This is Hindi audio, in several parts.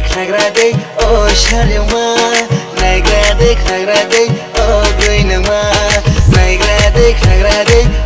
nagrady, o siarma Nagrady, nagrady, o gryna ma Nagrady, nagrady, o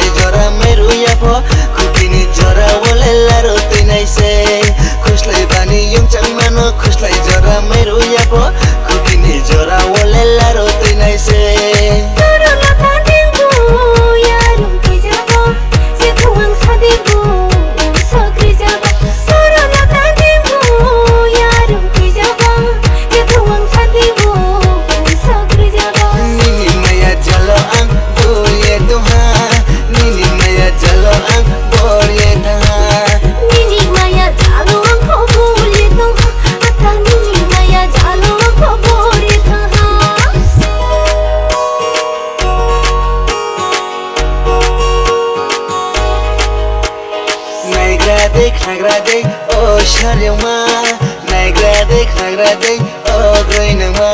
ख्रा साल्यौमाग्रे ख्रमा